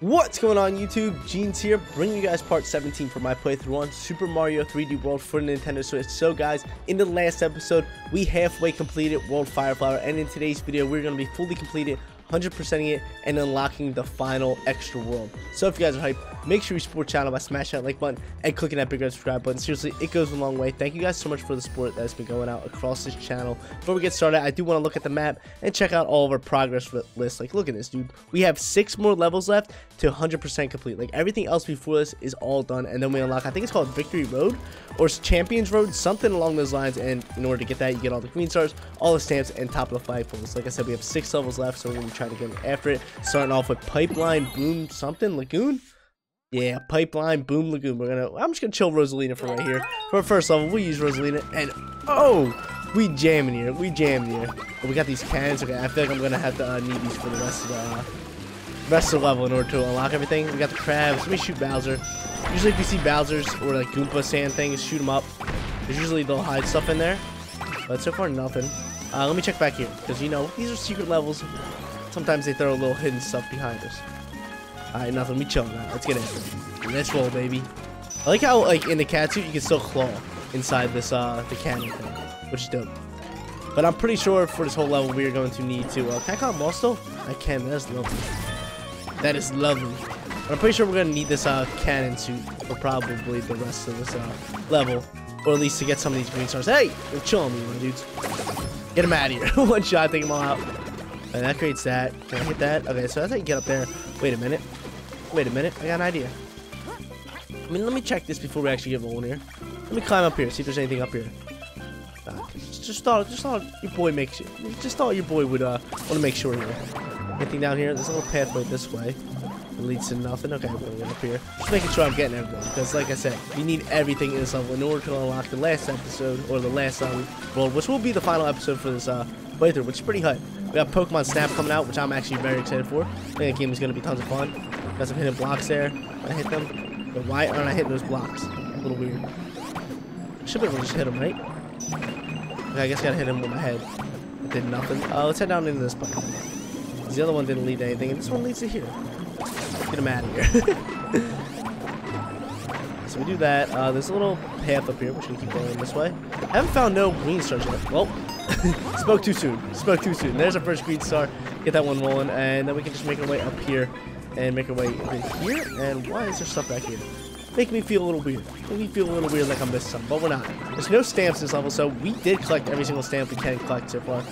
What's going on YouTube? Jeans here, bringing you guys part 17 for my playthrough on Super Mario 3D World for Nintendo Switch. So guys, in the last episode, we halfway completed World Fire Flower, and in today's video, we're going to be fully completed 100%ing it and unlocking the final extra world. So if you guys are hyped, make sure you support the channel by smashing that like button and clicking that big red subscribe button. Seriously, it goes a long way. Thank you guys so much for the support that's been going out across this channel. Before we get started, I do want to look at the map and check out all of our progress list. Like, look at this, dude. We have six more levels left to 100% complete. Like, everything else before this is all done. And then we unlock, I think it's called Victory Road or Champions Road, something along those lines. And in order to get that, you get all the green stars, all the stamps, and top of the five flagpoles. Like I said, we have six levels left, so we're going to try to get after it. Starting off with Pipeline Boom something, Lagoon? Yeah, Pipeline Boom Lagoon. We're gonna. I'm just gonna chill Rosalina for right here. For first level, we use Rosalina, and oh, we jamming here. We jamming here. We got these cannons. Okay, I feel like I'm gonna have to uh, need these for the rest of the uh, rest of the level in order to unlock everything. We got the crabs. Let me shoot Bowser. Usually, if you see Bowser's or like Goomba sand things, shoot them up. There's usually they'll hide stuff in there, but so far nothing. Uh, let me check back here because you know these are secret levels. Sometimes they throw a little hidden stuff behind us. Alright, nothing. We chill now. Let's get in. Let's roll, baby. I like how, like, in the cat suit, you can still claw inside this, uh, the cannon thing, which is dope. But I'm pretty sure for this whole level, we are going to need to, uh, can I call it Mosto? I can. That's lovely. That is lovely. But I'm pretty sure we're going to need this, uh, cannon suit for probably the rest of this, uh, level. Or at least to get some of these green stars. Hey! You're chilling me, my dudes. Get him out of here. One shot, take him all out. And that creates that. Can I hit that? Okay, so that's how you get up there. Wait a minute. Wait a minute. I got an idea. I mean, let me check this before we actually get rolling here. Let me climb up here, see if there's anything up here. Uh, just thought, just thought your boy makes, just thought your boy would uh want to make sure here. Anything down here? There's a little pathway this way. It leads to nothing. Okay, we're going up here. Just making sure I'm getting everything because, like I said, we need everything in this level in order to unlock the last episode or the last um world, which will be the final episode for this uh playthrough, which is pretty hype. We got Pokemon Snap coming out, which I'm actually very excited for. I think that game is going to be tons of fun. Got some hidden blocks there. I hit them. But why aren't I hitting those blocks? A little weird. Should be able to just hit them, right? Okay, I guess I gotta hit him with my head. It did nothing. Uh, let's head down into this pipe. The other one didn't lead to anything, and this one leads to here. Get him out of here. so we do that. Uh, there's a little path up here. We're just gonna keep going this way. I haven't found no green stars yet. Well, Spoke too soon. Spoke too soon. There's our first green star. Get that one rolling, and then we can just make our way up here and make our way over here. And why is there stuff back here? Make me feel a little weird. Make me feel a little weird like I missed something, but we're not. There's no stamps this level, so we did collect every single stamp we can collect so far.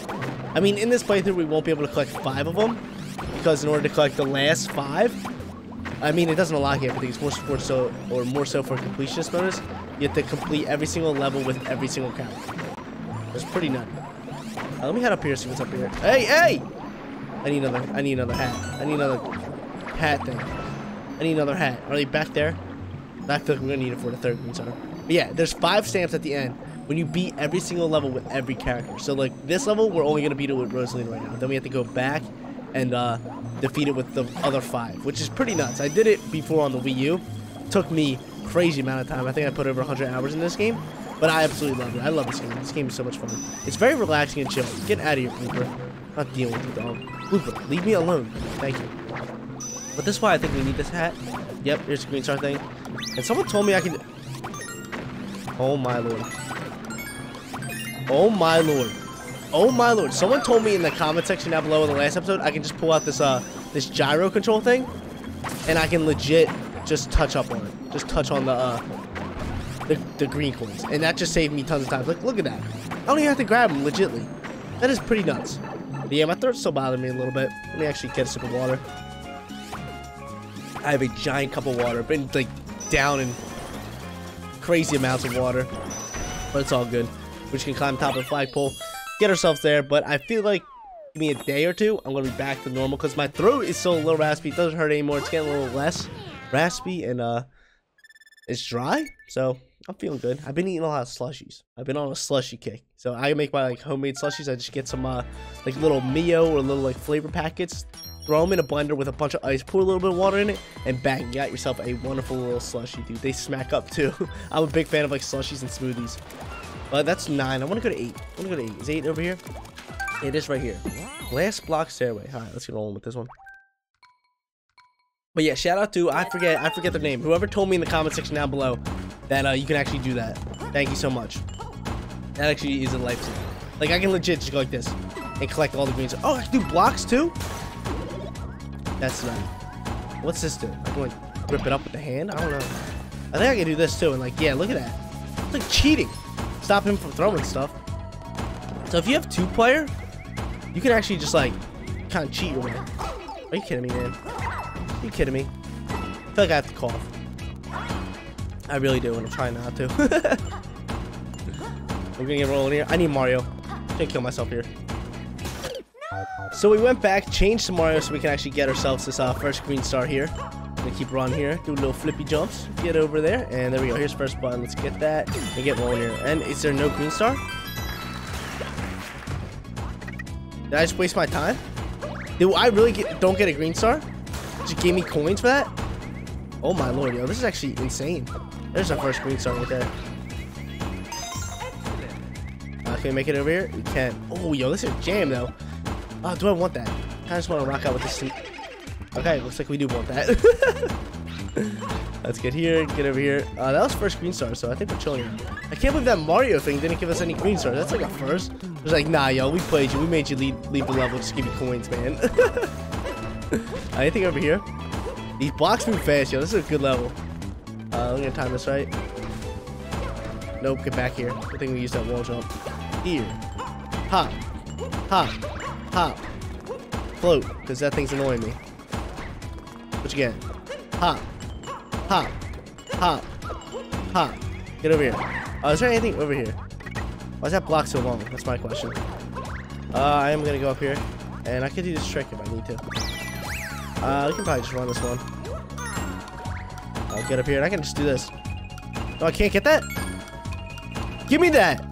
I mean, in this playthrough, we won't be able to collect five of them, because in order to collect the last five, I mean, it doesn't unlock everything. It's more for so, or more so for completionist bonus. You have to complete every single level with every single character. It's pretty nutty. Uh, let me head up here, see what's up here. Hey, hey! I need another, I need another hat. I need another hat thing. I need another hat. Are they back there? I feel like we're gonna need it for the third green star. But yeah, there's five stamps at the end when you beat every single level with every character. So like this level, we're only gonna beat it with Rosalina right now. Then we have to go back and uh, defeat it with the other five, which is pretty nuts. I did it before on the Wii U. Took me crazy amount of time. I think I put over 100 hours in this game. But I absolutely love it. I love this game. This game is so much fun. It's very relaxing and chill. Get out of here, Blooper. not dealing with you, dog. Blooper, leave me alone. Thank you. But this is why I think we need this hat. Yep, here's the green star thing. And someone told me I can... Oh, my lord. Oh, my lord. Oh, my lord. Someone told me in the comment section down below in the last episode, I can just pull out this, uh, this gyro control thing. And I can legit just touch up on it. Just touch on the, uh, the, the green coins. And that just saved me tons of times. Like, look at that. I don't even have to grab them, legitly. That is pretty nuts. But yeah, my throat's still bothering me a little bit. Let me actually get a sip of water. I have a giant cup of water. I've been, like, down in crazy amounts of water. But it's all good. We can climb top of the flagpole. Get ourselves there. But I feel like me a day or two, I'm to be back to normal. Because my throat is still a little raspy. It doesn't hurt anymore. It's getting a little less raspy. And, uh, it's dry. So I'm feeling good. I've been eating a lot of slushies. I've been on a slushy kick. So I make my like homemade slushies. I just get some uh, like little Mio or little like flavor packets, throw them in a blender with a bunch of ice, pour a little bit of water in it, and bang, you got yourself a wonderful little slushy, dude. They smack up too. I'm a big fan of like slushies and smoothies. But that's nine. I want to go to eight. I want to go to eight. Is eight over here? It is right here. Last block stairway. All right, let's get rolling with this one. But yeah, shout out to I forget I forget their name. Whoever told me in the comment section down below that uh, you can actually do that. Thank you so much. That actually is a life Like I can legit just go like this and collect all the greens. Oh, I can do blocks too. That's right. What's this do? I can like rip it up with the hand. I don't know. I think I can do this too. And like, yeah, look at that. It's like cheating. Stop him from throwing stuff. So if you have two player, you can actually just like kind of cheat your way. Are you kidding me, man? Are you kidding me? I feel like I have to cough. I really do, and I'm trying not to. We're gonna get rolling here. I need Mario. I'm gonna kill myself here. So we went back, changed to Mario so we can actually get ourselves this uh, first green star here. Gonna keep running here, do little flippy jumps, get over there, and there we go. Here's first button. Let's get that and get rolling here. And is there no green star? Did I just waste my time? Do I really get, don't get a green star? Just gave me coins for that? Oh my lord, yo, this is actually insane. There's our first green star right there. Uh, can we make it over here? We can. Oh, yo, this is jam though. Oh, do I want that? I just want to rock out with this. Okay, looks like we do want that. Let's get here, get over here. Uh, that was first green star, so I think we're chilling. I can't believe that Mario thing didn't give us any green stars. That's like a first. It was like, nah, yo, we played you. We made you leave, leave the level. Just give you coins, man. Anything over here? These blocks move fast, yo. This is a good level. Uh, we're gonna time this right. Nope, get back here. I think we used that wall jump. Here. Hop. Hop. Hop. Float, because that thing's annoying me. What you get? Hop. Hop. Hop. Hop. Get over here. Oh, is there anything over here? Why is that block so long? That's my question. Uh, I am gonna go up here. And I can do this trick if I need to. Uh, we can probably just run this one. I'll get up here and I can just do this. Oh, I can't get that? Give me that!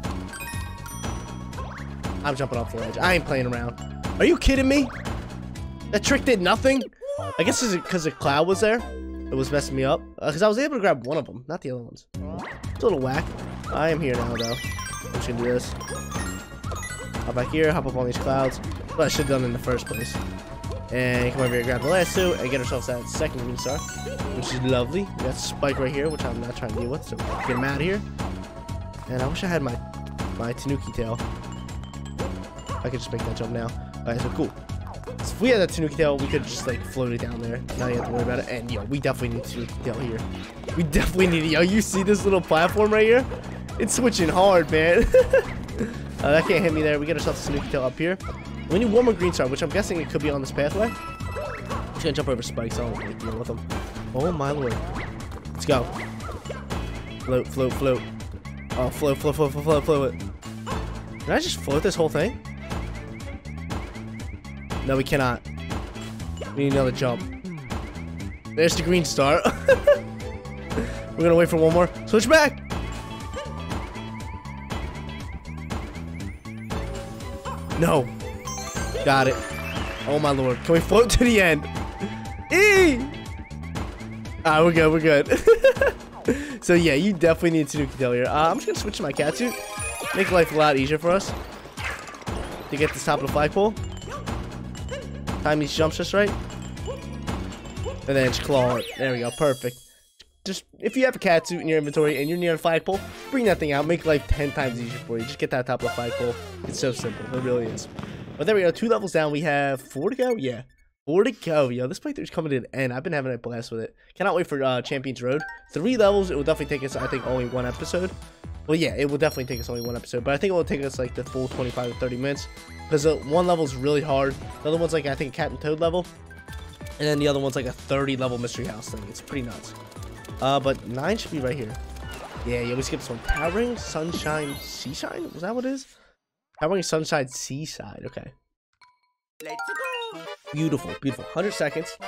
I'm jumping off the ledge. I ain't playing around. Are you kidding me? That trick did nothing? I guess it's because the cloud was there. It was messing me up. Because uh, I was able to grab one of them, not the other ones. It's a little whack. I am here now, though. I'm just gonna do this. Hop back here, hop up on these clouds. What I should have done in the first place. And come over here, grab the last two, and get ourselves that second green star, which is lovely. We got Spike right here, which I'm not trying to deal with, so get him out of here. And I wish I had my my Tanuki tail. I could just make that jump now. Alright, so cool. So if we had that Tanuki tail, we could just like float it down there. Now you have to worry about it. And yo, we definitely need Tanuki tail here. We definitely need it. Yo, you see this little platform right here? It's switching hard, man. uh, that can't hit me there. We get ourselves a Tanuki tail up here. We need one more green star, which I'm guessing it could be on this pathway. I'm just gonna jump over spikes. I don't really deal with them. Oh my lord. Let's go. Float, float, float. Oh, float, float, float, float, float, float. Did I just float this whole thing? No, we cannot. We need another jump. There's the green star. We're gonna wait for one more. Switch back! No. Got it. Oh my lord. Can we float to the end? E! Alright, we're good, we're good. so yeah, you definitely need to do Cadell here. Uh, I'm just gonna switch to my cat suit. Make life a lot easier for us. To get this top of the flagpole. Time these jumps just right. And then just claw it. There we go, perfect. Just, if you have a cat suit in your inventory and you're near a flagpole, bring that thing out. Make life 10 times easier for you. Just get that top of the flagpole. It's so simple. It really is. But there we go. Two levels down. We have four to go. Yeah. Four to go. Yo, this playthrough's coming to an end. I've been having a blast with it. Cannot wait for uh, Champions Road. Three levels. It will definitely take us, I think, only one episode. Well, yeah, it will definitely take us only one episode. But I think it will take us, like, the full 25 to 30 minutes. Because uh, one level is really hard. The other one's, like, I think, and Toad level. And then the other one's, like, a 30 level Mystery House thing. It's pretty nuts. Uh, but 9 should be right here. Yeah, yeah, we skipped this one. Powering Sunshine Seashine? Was that what it is? Powering Sunshine Seaside. Okay. Let's go. Beautiful, beautiful. 100 seconds.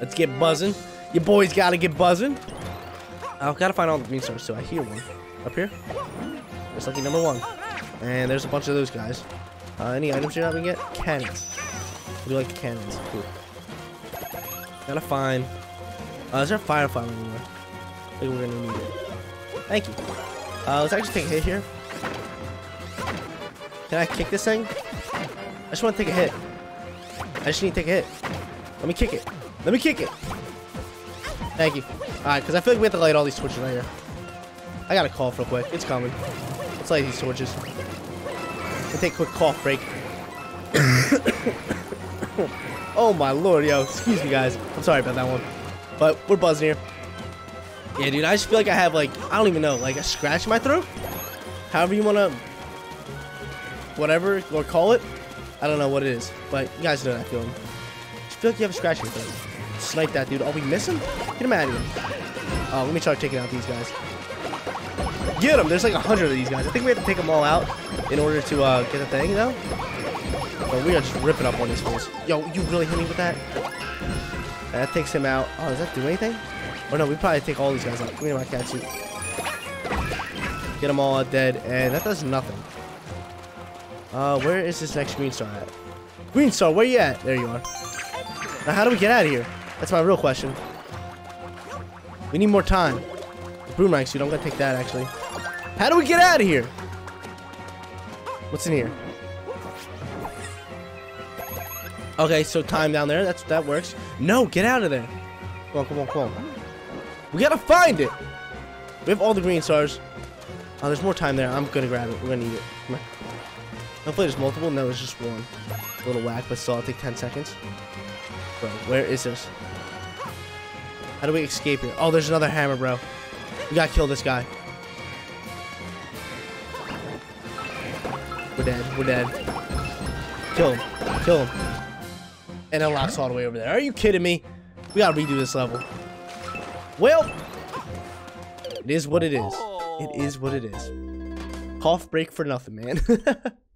Let's get buzzing. Your boys gotta get buzzing. I've gotta find all the green stars, so I hear one. Up here. There's lucky number one. And there's a bunch of those guys. Uh, any items you're not gonna get? Cannons. We like cannons. Cool. Gotta find... Uh, is there a firefly anywhere? I think we're gonna need it. Thank you. Uh, let's actually take a hit here. Can I kick this thing? I just want to take a hit. I just need to take a hit. Let me kick it. Let me kick it. Thank you. Alright, because I feel like we have to light all these torches right here. I got a cough real quick. It's coming. Let's light these torches. We'll take a quick cough break. oh my lord, yo. Excuse me, guys. I'm sorry about that one. But we're buzzing here. Yeah, dude, I just feel like I have, like, I don't even know, like a scratch in my throat? However you want to, whatever, or call it. I don't know what it is, but you guys know that feeling. Just feel like you have a scratch throat. Snipe that dude. Are we missing? Get him out of here. Oh, let me try taking out these guys. Get him! There's like a hundred of these guys. I think we have to take them all out in order to uh, get the thing, though. But we are just ripping up on these fools. Yo, you really hit me with that? That takes him out. Oh, does that do anything? Oh no, we probably take all these guys out. Give me my cat suit. Get them all dead, and that does nothing. Uh, where is this next green star at? Green star, where you at? There you are. Now, how do we get out of here? That's my real question. We need more time. The boomerang suit, I'm gonna take that, actually. How do we get out of here? What's in here? Okay, so time down there. That's that works. No, get out of there. Come on, come on, come on. We gotta find it. We have all the green stars. Oh, there's more time there. I'm gonna grab it. We're gonna need it. Hopefully there's multiple. No, it's just one. A little whack, but still, I'll take 10 seconds. Bro, where is this? How do we escape here? Oh, there's another hammer, bro. We gotta kill this guy. We're dead. We're dead. Kill him. Kill him. And it locks all the way over there. Are you kidding me? We gotta redo this level. Well, it is what it is. It is what it is. Cough break for nothing, man.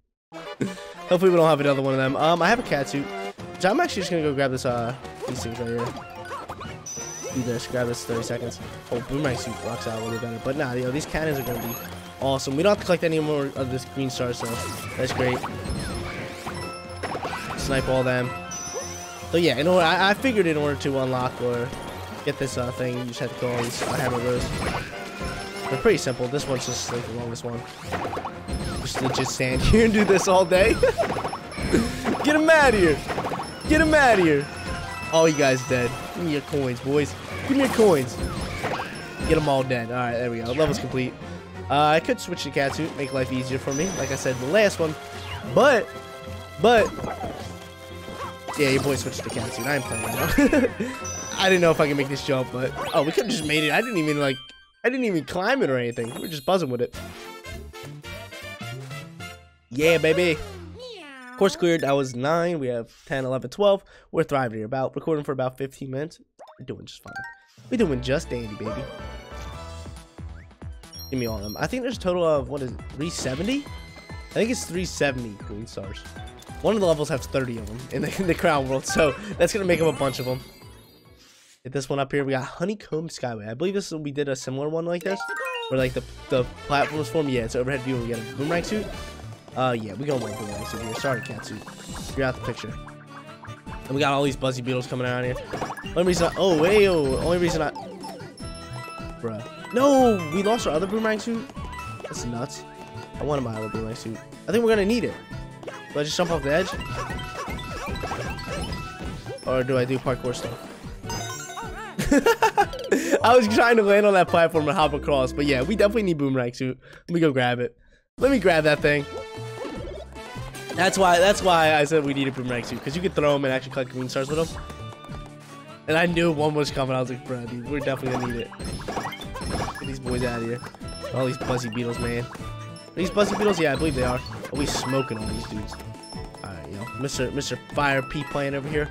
Hopefully we don't have another one of them. Um, I have a cat suit. So I'm actually just gonna go grab this, uh, these things right here. Do this, grab this 30 seconds. Oh, boomerang suit rocks out a little better. But nah, you know, these cannons are gonna be awesome. We don't have to collect any more of this green star, so that's great. Snipe all them. So yeah, in order, I, I figured in order to unlock or get this uh, thing, you just have to kill all these uh, hammer bros. They're pretty simple. This one's just like the longest one. Just stand here and do this all day. Get him out of here. Get him out of here. All you guys dead. Give me your coins, boys. Give me your coins. Get them all dead. All right, there we go. Level's complete. Uh, I could switch to cat suit, make life easier for me, like I said the last one. But, but, yeah, your boy switched to cat suit. I ain't playing now. I didn't know if I could make this jump, but oh, we could have just made it. I didn't even like, I didn't even climb it or anything. We are just buzzing with it. Yeah, baby. Course cleared. That was 9. We have 10, 11, 12. We're thriving here. About recording for about 15 minutes. We're doing just fine. We're doing just dandy, baby. Give me all of them. I think there's a total of, what is it, 370? I think it's 370 green stars. One of the levels has 30 of them in the, in the crown world, so that's going to make up a bunch of them. Get this one up here. We got Honeycomb Skyway. I believe this we did a similar one like this. Where like the, the platforms form. Yeah, it's overhead view. We got a boomerang suit. Uh, yeah, we gonna win boomerang suit here. Sorry, cat suit. You're out the picture. And we got all these buzzy beetles coming out here. Only reason I, oh, wait, oh, only reason I, bruh. No, we lost our other boomerang suit. That's nuts. I wanted my other boomerang suit. I think we're gonna need it. Do I just jump off the edge? Or do I do parkour stuff? I was trying to land on that platform and hop across, but yeah, we definitely need boomerang suit. Let me go grab it. Let me grab that thing. That's why. That's why I said we need a boomerang suit because you could throw them and actually collect green stars with them. And I knew one was coming. I was like, bro, dude, we're definitely gonna need it. Get these boys out of here. All these buzzy beetles, man. Are these buzzy beetles? Yeah, I believe they are. Are we smoking all these dudes? All right, Mr. Mr. Fire P plant over here.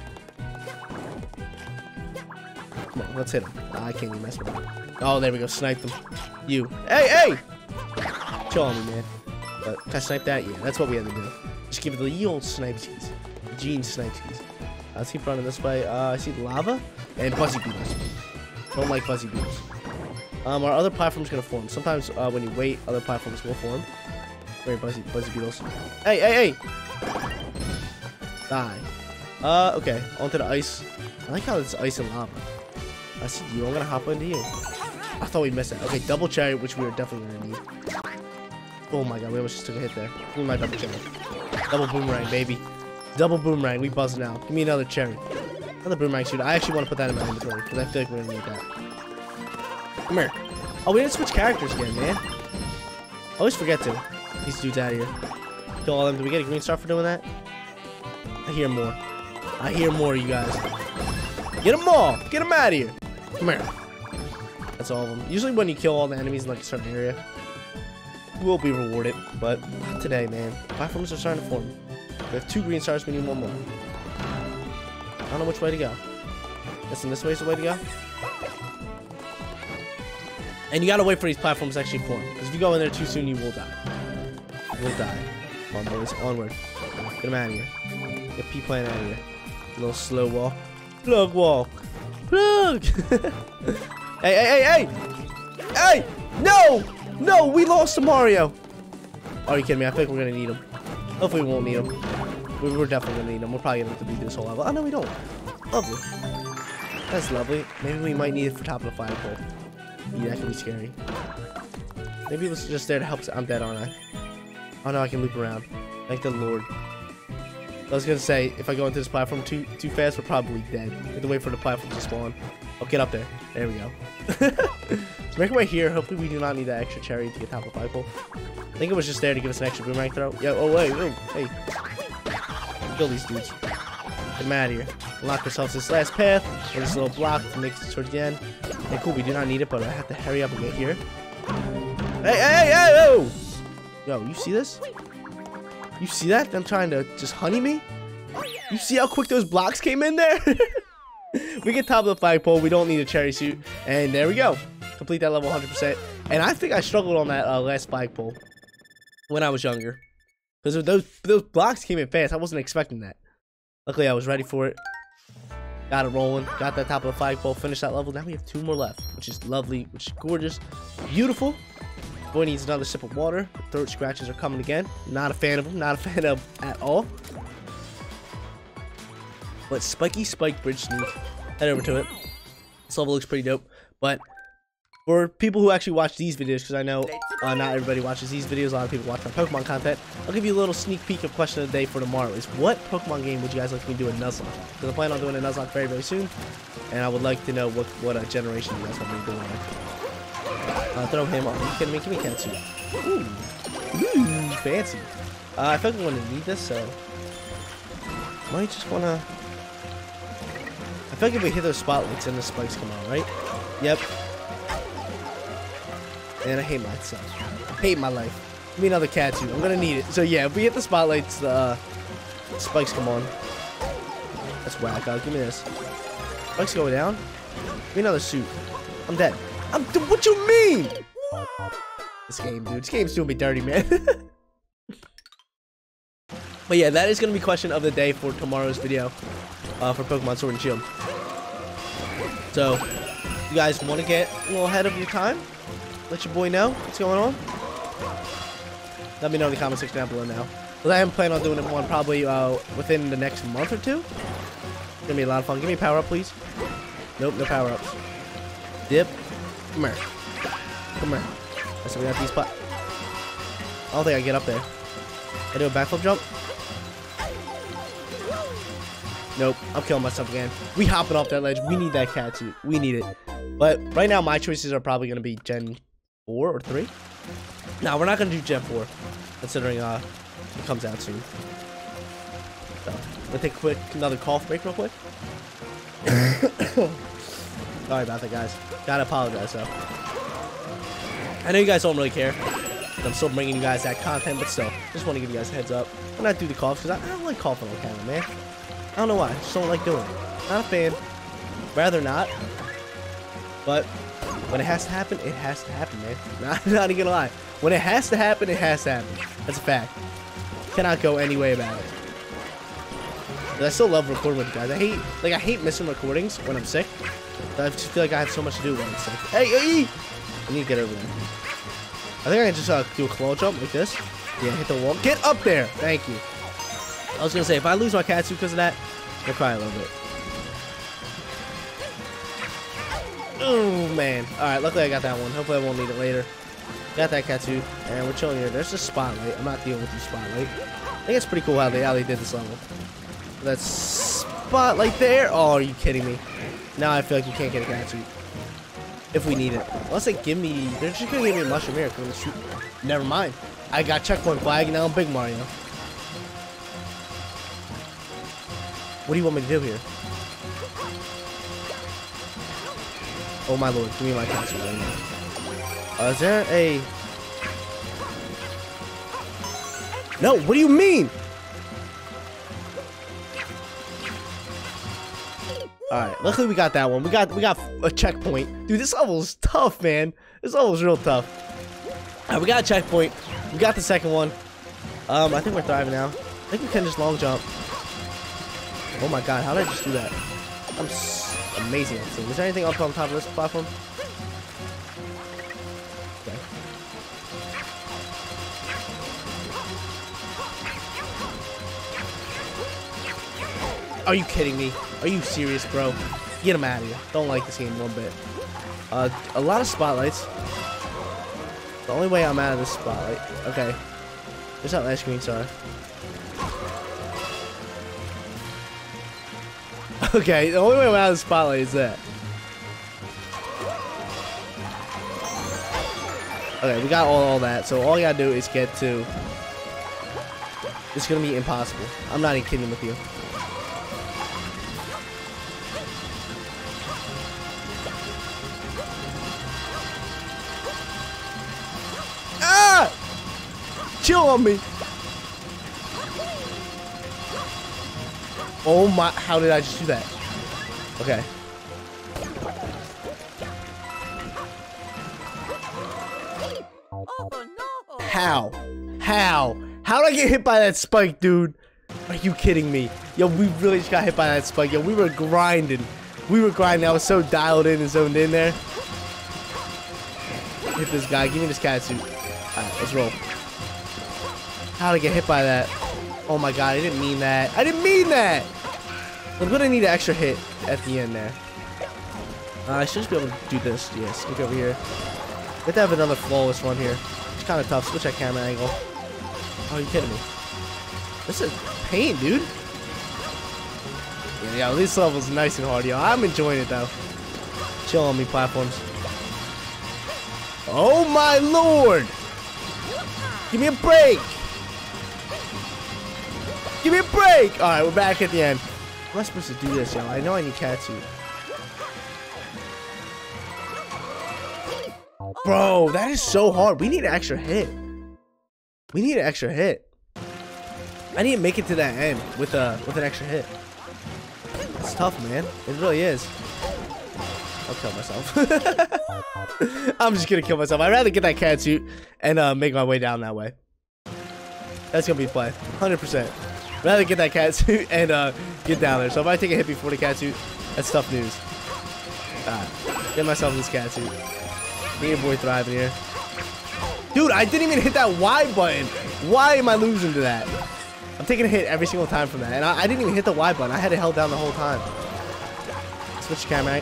Come on, let's hit him. I can't even mess with him. Oh, there we go. Snipe them. You. Hey, hey! Chill on me, man. But can I snipe that? Yeah, that's what we had to do. Just give it the old snipe skis. Gene snipe skis. Uh, let's keep running this way. Uh, I see lava and fuzzy beetles. Don't like fuzzy beetles. Um, our other platform's gonna form. Sometimes uh, when you wait, other platforms will form. Very buzzy, buzzy beetles. Hey, hey, hey! Die. Uh, okay. Onto the ice. I like how it's ice and lava. I see you. I'm gonna hop into you. I thought we missed it. Okay, double cherry, which we are definitely gonna need. Oh my god, we almost just took a hit there. Give me my double cherry. Double boomerang, baby. Double boomerang. We buzzing out. Give me another cherry. Another boomerang shoot. I actually want to put that in my inventory because I feel like we're gonna need that. Come here. Oh, we didn't switch characters again, man. I always forget to. These dudes out of here. Kill all them. Do we get a green star for doing that? I hear more. I hear more, you guys. Get them all. Get them out of here. Come here. That's all of them. Usually when you kill all the enemies in like a certain area, you will be rewarded. But not today, man. Platforms are starting to form. We have two green stars. We need one more. I don't know which way to go. Guessing this way is the way to go. And you gotta wait for these platforms to actually form. Because if you go in there too soon, you will die. You will die. Come on, boys. Onward. Get him out of here. Get P plane out of here. A little slow walk. Plug walk. Plug! hey, hey, hey, hey! Hey! No! No, we lost to Mario. Are you kidding me? I think we're gonna need him. Hopefully we won't need him. We- We're definitely gonna need him. We're probably gonna have to beat this whole level. Oh, no, we don't. Lovely. That's lovely. Maybe we might need it for top of the flagpole. Yeah, that could be scary. Maybe it was just there to help. I'm dead, aren't I? Oh no, I can loop around. Thank the Lord. I was gonna say, if I go into this platform too too fast, we're probably dead. We have to wait for the platform to spawn. Oh, get up there. There we go. so make our way here. Hopefully we do not need that extra cherry to get top of the flagpole. I think it was just there to give us an extra boomerang throw. Yeah, oh wait, oh, hey. Kill these dudes. Get of here. Lock ourselves this last path. There's this little block to make it towards the end. Okay, cool, we do not need it, but I have to hurry up and get here. Hey, hey, hey, hey, oh! Yo, you see this? You see that? Them trying to just honey me? You see how quick those blocks came in there? we get top of the flagpole. We don't need a cherry suit. And there we go. Complete that level 100%. And I think I struggled on that uh, last flagpole when I was younger. Because those, those blocks came in fast. I wasn't expecting that. Luckily, I was ready for it. Got it rolling. Got that top of the flagpole. Finished that level. Now we have two more left, which is lovely, which is gorgeous, beautiful. Boy needs another sip of water. Throat scratches are coming again. Not a fan of them. Not a fan of them at all. But Spiky Spike Bridge Sneak. Head over to it. This level looks pretty dope. But for people who actually watch these videos, because I know uh, not everybody watches these videos, a lot of people watch my Pokemon content, I'll give you a little sneak peek of question of the day for tomorrow. Is what Pokemon game would you guys like me to do a Nuzlocke? Because I plan on doing a Nuzlocke very, very soon. And I would like to know what, what uh, generation you guys want me to do it. Uh, throw him on. Are you kidding me? Give me cat suit. Ooh. Ooh, fancy. Uh, I feel like I'm going to need this, so... Might just want to... I feel like if we hit those spotlights, then the spikes come out, right? Yep. And I hate myself. I hate my life. Give me another cat suit. I'm going to need it. So yeah, if we hit the spotlights, the uh, spikes come on. That's whack. Uh, give me this. Spikes go down. Give me another suit. I'm dead. I'm. What you mean? This game, dude. This game's doing me dirty, man. but yeah, that is gonna be question of the day for tomorrow's video, uh, for Pokemon Sword and Shield. So, you guys want to get a little ahead of your time? Let your boy know what's going on. Let me know in the comment section down below now. Because I am planning on doing it one probably uh, within the next month or two. It's gonna be a lot of fun. Give me a power up, please. Nope, no power ups. Dip. Come here. Come here. So we got these pot. I don't think I get up there. I do a backflip jump. Nope, I'm killing myself again. We hopping off that ledge. We need that cat suit. We need it. But right now, my choices are probably going to be Gen 4 or 3. Now, we're not to do Gen 4, considering uh, it comes out soon. So, we'll take quick, another cough break real quick. Sorry about that, guys. Gotta apologize, though. I know you guys don't really care. I'm still bringing you guys that content, but still, just want to give you guys a heads up. I'm not do the coughs because I, I, don't like coughing on camera, man. I don't know why. I just don't like doing it. Not a fan. Rather not. But when it has to happen, it has to happen, man. Not, not even gonna lie. When it has to happen, it has to happen. That's a fact. Cannot go any way about it. But I still love recording with you guys. I hate, like, I hate missing recordings when I'm sick. I just feel like I have so much to do when I'm sick. Hey, hey! I need to get over there. I think I can just uh, do a claw jump like this. Yeah, hit the wall. Get up there! Thank you. I was gonna say, if I lose my cat suit because of that, I'll cry a little bit. Oh, man. Alright, luckily I got that one. Hopefully I won't need it later. Got that cat suit, and we're chilling here. There's a spotlight. I'm not dealing with the spotlight. I think it's pretty cool how they, how they did this level. That's spotlight there. Oh, are you kidding me? Now I feel like you can't get a cat suit. If we need it. Unless they give me... They're just going to give me a Mushroom here. Shoot. Never mind. I got checkpoint flag now I'm Big Mario. What do you want me to do here? Oh my lord, give me my castle right now. Uh, is there a... No, what do you mean? Alright, luckily we got that one. We got we got a checkpoint. Dude, this level is tough, man. This level is real tough. Alright, we got a checkpoint. We got the second one. Um, I think we're thriving now. I think we can just long jump. Oh my god, how did I just do that? I'm amazing this Is there anything up on top of this platform? Okay. Are you kidding me? Are you serious, bro? Get him out of here. Don't like this game one bit. Uh, a lot of spotlights. The only way I'm out of this spotlight. Okay. Where's that last screen? Sorry. Okay, the only way I'm out of the spotlight is that. Okay, we got all, all that, so all I gotta do is get to... It's gonna be impossible. I'm not even kidding with you. Ah! Chill on me. Oh my, how did I just do that? Okay. How? How? How did I get hit by that spike, dude? Are you kidding me? Yo, we really just got hit by that spike. Yo, we were grinding. We were grinding. I was so dialed in and zoned in there. Hit this guy. Give me this cat suit. Alright, let's roll. How did I get hit by that? Oh my god, I didn't mean that. I didn't mean that! I'm gonna need an extra hit at the end there. Uh, I should just be able to do this. Yes, look over here. We have to have another flawless one here. It's kind of tough. Switch that camera angle. Oh, you kidding me? This is pain, dude. Yeah, yo, this level's nice and hard, yo. I'm enjoying it, though. Chill on me, platforms. Oh, my lord! Give me a break! Give me a break! Alright, we're back at the end. Am I supposed to do this, yo? I know I need cat suit. Bro, that is so hard. We need an extra hit. We need an extra hit. I need to make it to that end with a with an extra hit. It's tough, man. It really is. I'll kill myself. I'm just gonna kill myself. I'd rather get that cat suit and uh, make my way down that way. That's gonna be play. 100% rather get that cat suit and uh, get down there. So if I take a hit before the cat suit, that's tough news. Get myself this cat suit. Me and boy thriving here. Dude, I didn't even hit that Y button. Why am I losing to that? I'm taking a hit every single time from that. And I, I didn't even hit the Y button. I had it held down the whole time. Switch camera.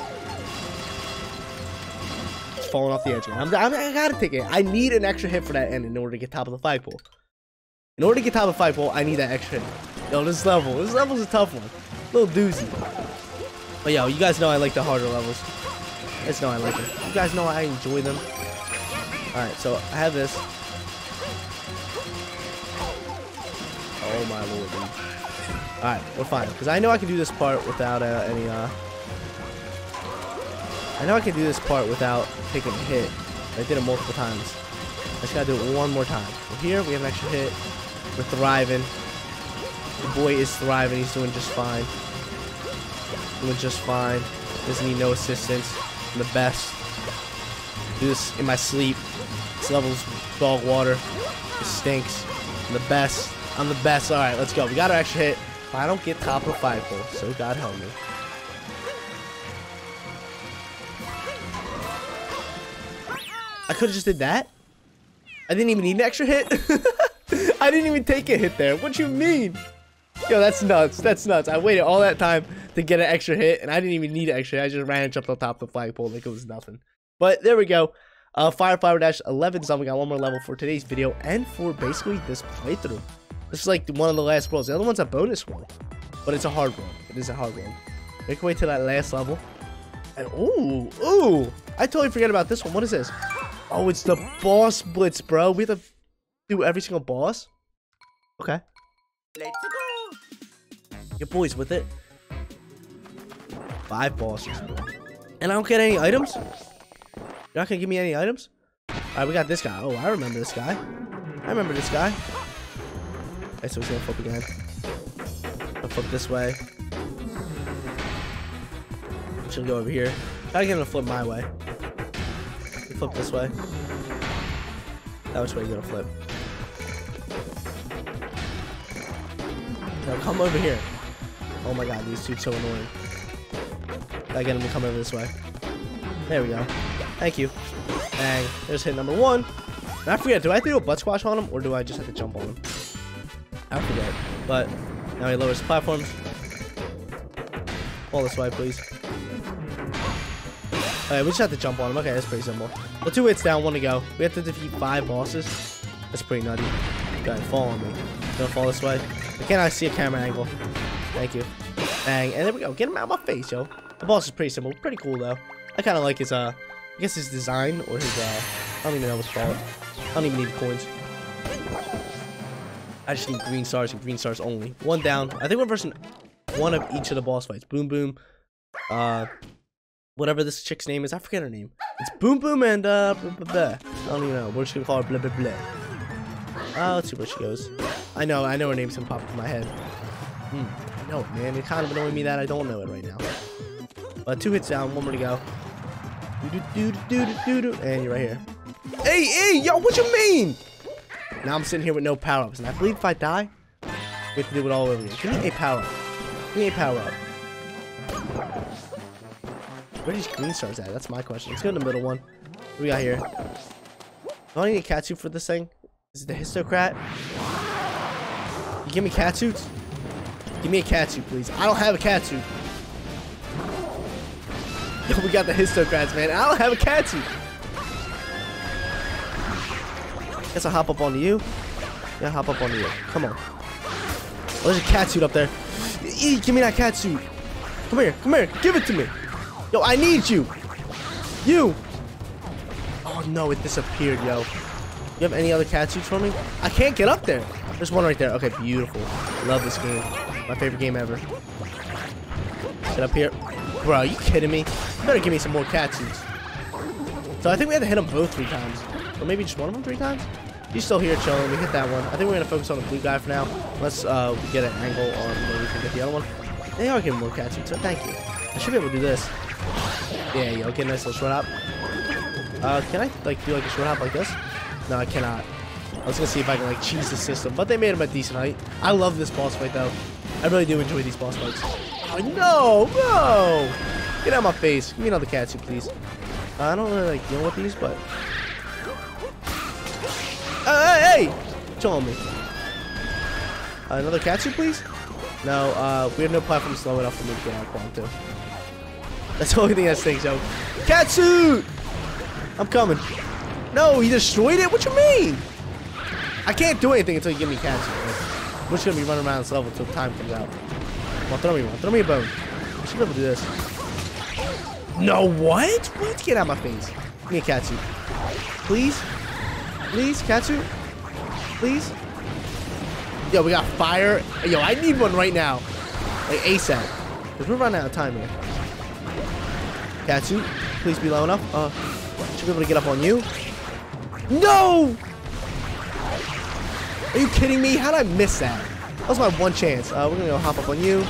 Falling off the edge. I'm, I'm, I gotta take it. I need an extra hit for that end in order to get top of the flagpole. In order to get top of five, flagpole, I need that extra. Yo, this level. This level's a tough one. Little doozy. But yo, you guys know I like the harder levels. You guys know I like them. You guys know I enjoy them. Alright, so I have this. Oh my lord, dude. Alright, we're fine. Because I know I can do this part without uh, any, uh... I know I can do this part without taking a hit. I did it multiple times. I just gotta do it one more time. We're here, we have an extra hit. We're thriving. The boy is thriving. He's doing just fine. Doing just fine. Doesn't need no assistance. I'm the best. Do this in my sleep. This level's dog water. It stinks. I'm the best. I'm the best. All right, let's go. We got our extra hit. I don't get top of five goals, so God help me. I could have just did that. I didn't even need an extra hit. I didn't even take a hit there. What you mean? Yo, that's nuts. That's nuts. I waited all that time to get an extra hit, and I didn't even need an extra hit. I just ran and jumped on top of the flagpole like it was nothing. But there we go. Uh, Fire Flower Dash 11 so we got one more level for today's video and for basically this playthrough. This is like one of the last worlds. The other one's a bonus one. but it's a hard world. It is a hard world. Make our way to that last level. And ooh, ooh, I totally forget about this one. What is this? Oh, it's the boss blitz, bro. We have to do every single boss. Okay. Let's go. Your boys with it. Five bosses. And I don't get any items? You're not gonna give me any items? Alright, we got this guy. Oh, I remember this guy. I remember this guy. Okay, so he's gonna flip again. I'll flip this way. I'm just gonna go over here. Try to get him to flip my way. Flip this way. That which way you gonna flip? Now come over here. Oh my god, these two are so annoying. I get him to come over this way. There we go. Thank you. Bang. There's hit number one. And I forget, do I to do a butt squash on him or do I just have to jump on him? I forget. But now he lowers platforms. Fall this way, please. Alright, we just have to jump on him. Okay, that's pretty simple. The two hits down, one to go. We have to defeat five bosses. That's pretty nutty. Go ahead, fall on me. Don't fall this way. I cannot see a camera angle. Thank you. Bang. And there we go. Get him out of my face, yo. The boss is pretty simple. Pretty cool, though. I kind of like his, uh, I guess his design or his, uh, I don't even know what's called. I don't even need coins. I just need green stars and green stars only. One down. I think we're versing one of each of the boss fights. Boom Boom. Uh, whatever this chick's name is. I forget her name. It's Boom Boom and, uh, blah, blah, blah. I don't even know. We're just gonna call her blah, blah, blah. Uh, let's see where she goes. I know, I know her name's gonna pop into my head. Hmm, I know it, man. It's kind of annoying me that I don't know it right now. But two hits down, one more to go. Do do do do do do, do. and you're right here. Hey, hey, yo, what you mean? Now I'm sitting here with no power ups, and I believe if I die, we have to do it all over again. Give me a power up. Give me a power up. Where are these green stars at? That's my question. Let's go to the middle one. What do we got here? Do I need a cat suit for this thing? Is it the Hisstocrat? Give me cat suits? Give me a cat suit, please. I don't have a cat suit. Yo, we got the Hisstocrats, man. I don't have a cat suit. Guess I'll hop up onto you. Yeah, hop up onto you. Come on. Oh, there's a cat suit up there. E, give me that cat suit. Come here. Come here. Give it to me. Yo, I need you. You. Oh, no. It disappeared, yo. You have any other cat suits for me? I can't get up there. There's one right there. Okay, beautiful. Love this game. My favorite game ever. Get up here. Bro, are you kidding me? You better give me some more cat suits. So I think we had to hit them both three times. Or maybe just one of them three times? He's still here chilling. We hit that one. I think we're going to focus on the blue guy for now. Let's uh, get an angle on where we can get the other one. They are giving more cat suits, so thank you. I should be able to do this. Yeah, a nice little short hop. Uh, can I, like, do, like, a short hop like this? No, I cannot. I was going to see if I can, like, cheese the system. But they made him a decent height. I love this boss fight, though. I really do enjoy these boss fights. Oh, no! No! Get out of my face. Give me another cat suit, please. I don't really, like, deal with these, but... Uh, hey, hey! Chill on me. Uh, another cat suit, please? No, uh, we have no platform slow enough for me to get out quantum to. That's the only thing that stinks, yo. Cat suit! I'm coming. No, he destroyed it? What you mean? I can't do anything until you give me suit. Like, we're just gonna be running around this level until time comes out. On, throw me one. Throw me a bone. I should be able to do this. No, what? What? Get out of my face. Give me a cat suit. Please? Please, cat suit? Please? Yo, we got fire. Yo, I need one right now. Like ASAP. Because we're running out of time here. Cat suit, please be low enough. Uh, should be able to get up on you. No! Are you kidding me? How did I miss that? That was my one chance. Uh, we're gonna go hop up on you.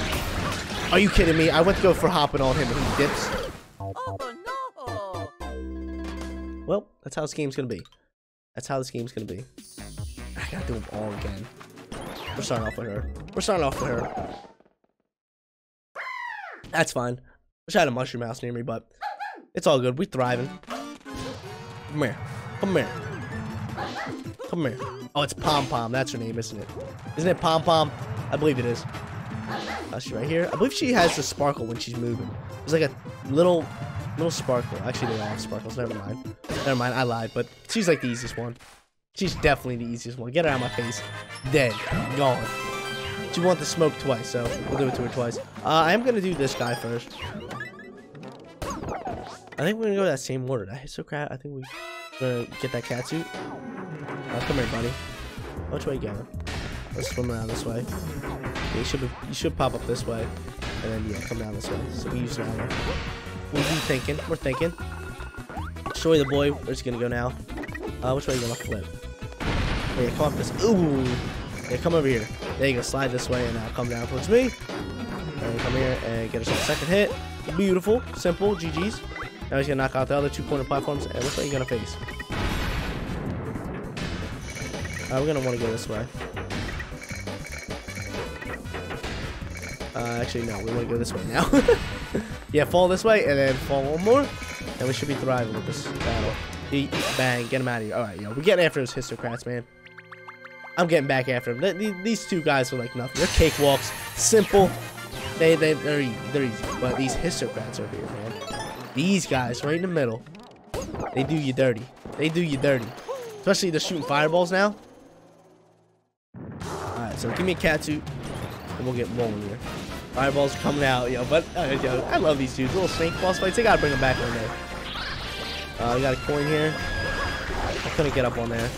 Are you kidding me? I went to go for hopping on him and he dips. Oh no! Well, that's how this game's gonna be. That's how this game's gonna be. I gotta do them all again. We're starting off with her. We're starting off with her. That's fine. Wish I had a mushroom mouse near me, but it's all good. We thriving. Come here. Come here. Come here. Oh, it's Pom Pom. That's her name, isn't it? Isn't it Pom Pom? I believe it is. Oh, she's right here. I believe she has the sparkle when she's moving. There's like a little, little sparkle. Actually, they all have sparkles. Never mind. Never mind. I lied. But she's like the easiest one. She's definitely the easiest one. Get her out of my face. Dead. Gone. She want the smoke twice, so we'll do it to her twice. Uh, I am gonna do this guy first. I think we're gonna go that same order. That is so Hisstocrat, I think we're gonna get that cat suit. Uh, come here, buddy. Which way you going? Let's swim around this way. Yeah, you should be, you should pop up this way, and then yeah, come down this way. So we use one. We'll be thinking. We're thinking. Show the boy. Where's he gonna go now? Uh, which way you gonna flip? Oh, yeah, come up this. Ooh. Yeah, come over here. There you go. Slide this way and now come down towards me. And come here and get us a second hit. Beautiful. Simple. GG's. Now he's gonna knock out the other two corner platforms. And way are you gonna face? Uh, we're gonna want to go this way. Uh, actually, no. We want to go this way now. yeah, fall this way and then fall one more. And we should be thriving with this battle. Eat, bang, get him out of here. All right, yo, we're getting after those Hisstocrats, man. I'm getting back after them. Th these two guys are like nothing. They're cakewalks, simple. They they they're they're easy. But these Hisstocrats over here, man. These guys right in the middle. They do you dirty. They do you dirty. Especially they're shooting fireballs now. Alright, so give me a cat suit. And we'll get rolling here. Fireballs coming out, yo. But uh, yo, I love these dudes. Little snake boss fights. They gotta bring them back one day. Uh, we got a coin here. I couldn't get up on there.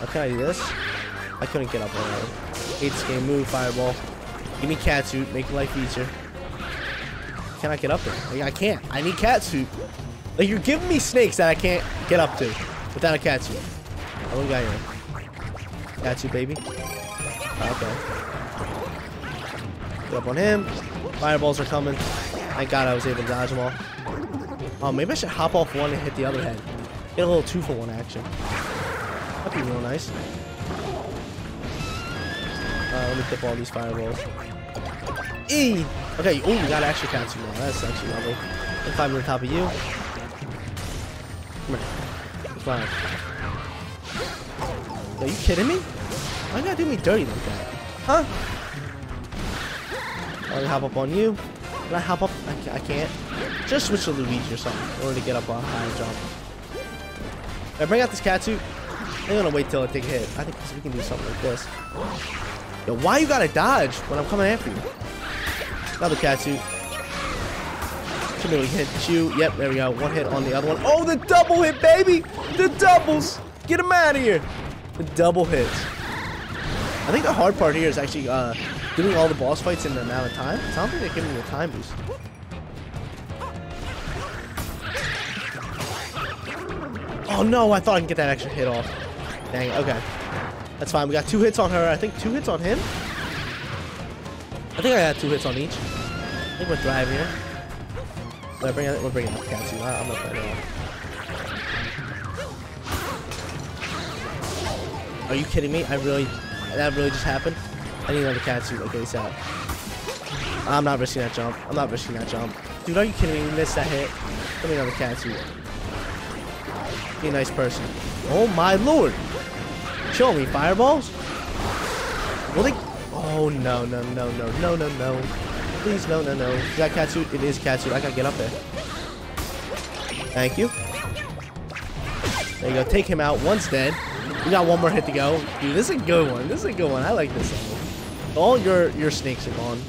How can I do this? I couldn't get up on there. Hate this game. Move, fireball. Give me cat suit. Make life easier. Can I get up there? Like, I can't. I need cat suit. Like, you're giving me snakes that I can't get up to without a cat suit. Oh, we got here? Cat suit, baby. Okay. Get up on him. Fireballs are coming. Thank God I was able to dodge them all. Oh, maybe I should hop off one and hit the other head. Get a little two for one action. That'd be real nice. Uh, let me clip all these fireballs. E. Okay. Oh, we got extra catch now. That's actually lovely. And climb the top of you. Come here. Fine. Are you kidding me? Why you gotta do me dirty like that? Huh? Me hop up on you. Can I hop up? I can't. I can't. Just switch to Luigi or something in order to get up on high jump. I bring out this cat suit. I'm gonna wait till I take a hit. I think we can do something like this. Yo, why you gotta dodge when I'm coming after you? Another. Should be able to hit you. Yep, there we go. One hit on the other one. Oh, the double hit, baby! The doubles! Get him out of here! The double hits. I think the hard part here is actually uh, doing all the boss fights in the amount of time. I don't think they're me a time boost. Oh no, I thought I could get that extra hit off. Dang it, okay. That's fine. We got two hits on her. I think two hits on him. I think I had two hits on each. I think we're thriving here. We're bringing, we're bringing up cat suit. I'm not playing. Are you kidding me? I really, that really just happened? I need another cat suit like ASAP. I'm not risking that jump. I'm not risking that jump. Dude, are you kidding me? We missed that hit. Give me another cat suit. Be a nice person. Oh my lord. Show me fireballs. Will they? Oh no no no no no no no. Please no no no. Is that cat suit? It is cat suit. I gotta get up there. Thank you. There you go. Take him out. One's dead. We got one more hit to go. Dude, this is a good one. This is a good one. I like this level. All your your snakes are gone.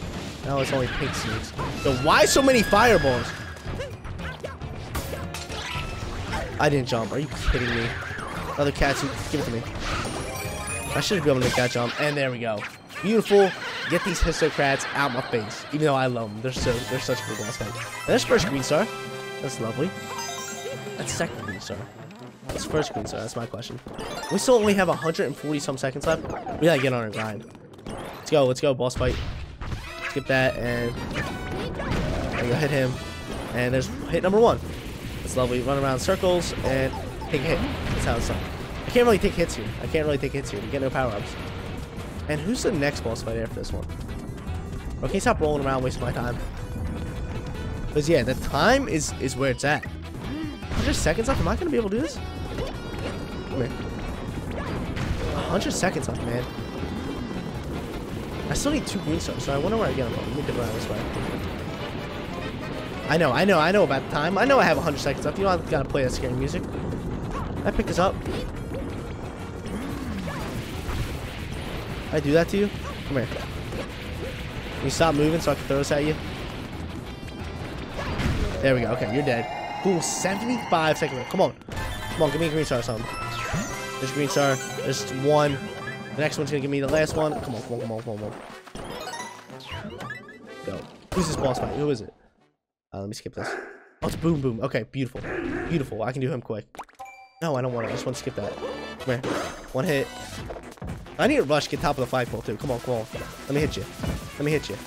Now it's only pink snakes. So why so many fireballs? I didn't jump. Are you kidding me? Another cat suit. Give it to me. I should be able to make that jump. And there we go. Beautiful. Get these Hisstocrats out my face. Even though I love them. They're so they're such good boss fight. And there's first green star. That's lovely. That's second green star. That's first green star. That's my question. We still only have 140 some seconds left. We gotta get on our grind. Let's go. Let's go. Boss fight. Skip that and there go. Hit him. And there's hit number one. That's lovely. Run around circles and take a hit. That's how it's done. I can't really take hits here. I can't really take hits here. We get no power-ups. And who's the next boss fight after this one? Okay, stop rolling around wasting my time. Because yeah, the time is is where it's at. 100 seconds left? Am I going to be able to do this? Come here. 100 seconds left, man. I still need two green stars, so I wonder where I get them from. Let me dip around this way. I know, I know, I know about the time. I know I have 100 seconds left. You don't gotta play that scary music. I pick this up. I do that to you? Come here. Can you stop moving so I can throw this at you? There we go. Okay, you're dead. Cool. 75 seconds. Come on. Come on, give me a green star or something. There's a green star. There's one. The next one's gonna give me the last one. Come on, come on, come on, come on, come on. Go. Who's this boss fight? Who is it? Uh, let me skip this. Oh, it's Boom Boom. Okay, beautiful. Beautiful. I can do him quick. No, I don't want to. I just want to skip that. Come here. One hit. I need to rush get top of the flagpole too. Come on, come on. Let me hit you. Let me hit you.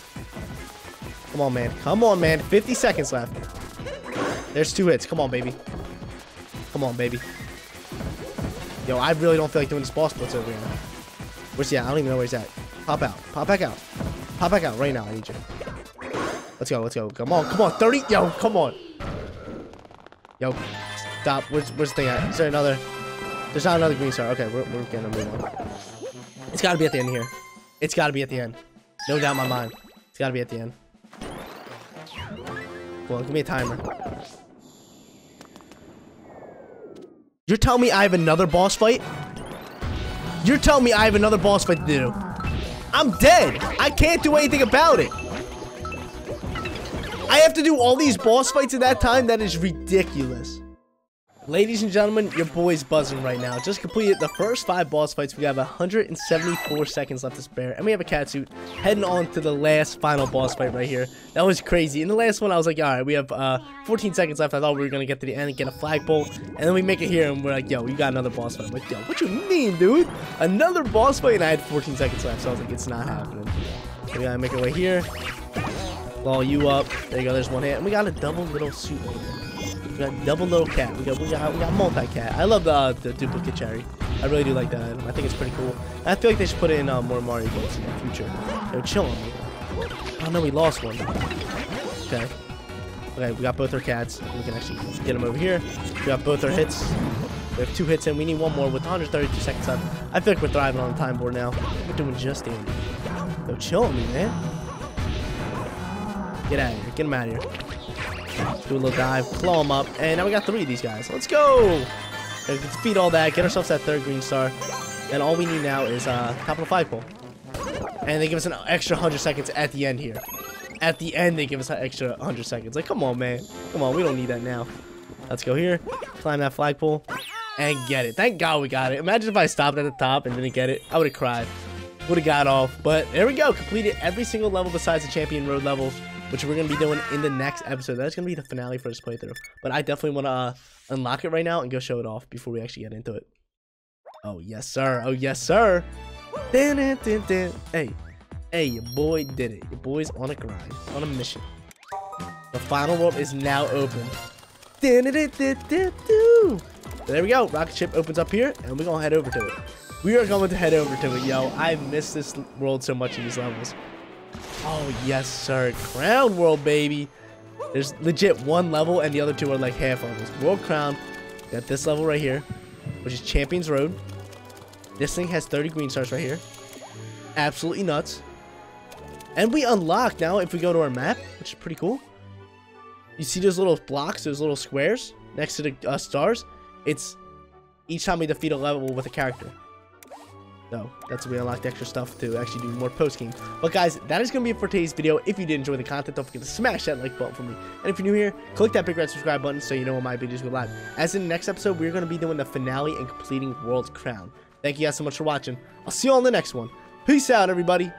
Come on, man. Come on, man. 50 seconds left. There's two hits. Come on, baby. Come on, baby. Yo, I really don't feel like doing this boss blitz over here. Where's he at? I don't even know where he's at. Pop out. Pop back out. Pop back out right now. I need you. Let's go. Let's go. Come on. Come on. 30. Yo, come on. Yo, stop. Where's, where's the thing at? Is there another? There's not another green star. Okay, we're, we're getting a move on. It's got to be at the end here. It's got to be at the end. No doubt in my mind. It's got to be at the end. Well, give me a timer. You're telling me I have another boss fight? You're telling me I have another boss fight to do? I'm dead. I can't do anything about it. I have to do all these boss fights in that time? That is ridiculous. Ladies and gentlemen, your boy's buzzing right now. Just completed the first five boss fights. We have 174 seconds left to spare. And we have a cat suit heading on to the last final boss fight right here. That was crazy. In the last one, I was like, all right, we have uh, 14 seconds left. I thought we were going to get to the end and get a flagpole. And then we make it here and we're like, yo, we got another boss fight. I'm like, yo, what you mean, dude? Another boss fight? And I had 14 seconds left. So I was like, it's not happening. We got to make our way here. Blow you up. There you go. There's one hit. And we got a double little suit right. We got double little cat. We got we got we got multi cat. I love the uh, the duplicate cherry. I really do like that. item. I think it's pretty cool. I feel like they should put in uh, more Mario games in the future. They're chilling. Oh no, we lost one. Okay. Okay, we got both our cats. We can actually get them over here. We got both our hits. We have two hits and we need one more with 132 seconds left. I feel like we're thriving on the time board now. We're doing just dandy. Yo, chill on me, man. Get out of here. Get him out of here. Do a little dive, claw him up, and now we got three of these guys. Let's go! Let's defeat all that, get ourselves that third green star, and all we need now is uh, top of the flagpole. And they give us an extra 100 seconds at the end here. At the end, they give us an extra 100 seconds. Like, come on, man. Come on, we don't need that now. Let's go here, climb that flagpole, and get it. Thank God we got it. Imagine if I stopped at the top and didn't get it. I would have cried. Would have got off. But there we go. Completed every single level besides the Champion Road levels which we're going to be doing in the next episode. That's going to be the finale for this playthrough. But I definitely want to uh, unlock it right now and go show it off before we actually get into it. Oh, yes, sir. Oh, yes, sir. Dun, dun, dun, dun. Hey, hey, your boy did it. Your boy's on a grind, on a mission. The final world is now open. Dun, dun, dun. There we go. Rocket ship opens up here, and we're going to head over to it. We are going to head over to it, yo. I miss this world so much in these levels. Oh, yes, sir. Crown World, baby. There's legit one level, and the other two are like half levels. World Crown. Got this level right here, which is Champions Road. This thing has 30 green stars right here. Absolutely nuts. And we unlock now if we go to our map, which is pretty cool. You see those little blocks, those little squares next to the uh, stars? It's each time we defeat a level with a character. So that's we unlocked extra stuff to actually do more post game. But guys, that is going to be it for today's video. If you did enjoy the content, don't forget to smash that like button for me. And if you're new here, click that big red subscribe button so you know when my videos go live. As in the next episode, we're going to be doing the finale and completing World's Crown. Thank you guys so much for watching. I'll see you all in the next one. Peace out, everybody.